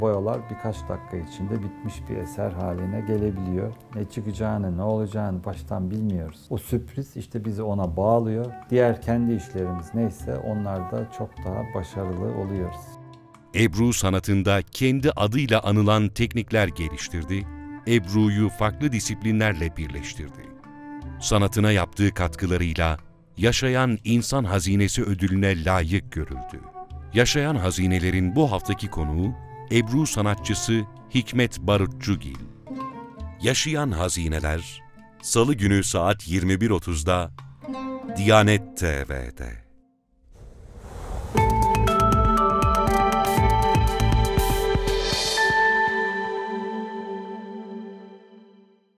Boyalar birkaç dakika içinde bitmiş bir eser haline gelebiliyor. Ne çıkacağını, ne olacağını baştan bilmiyoruz. O sürpriz işte bizi ona bağlıyor. Diğer kendi işlerimiz neyse onlarda çok daha başarılı oluyoruz. Ebru sanatında kendi adıyla anılan teknikler geliştirdi, Ebru'yu farklı disiplinlerle birleştirdi. Sanatına yaptığı katkılarıyla Yaşayan İnsan Hazinesi ödülüne layık görüldü. Yaşayan Hazinelerin bu haftaki konuğu Ebru sanatçısı Hikmet Barutçugil. Yaşayan Hazineler Salı günü saat 21.30'da Diyanet TV'de.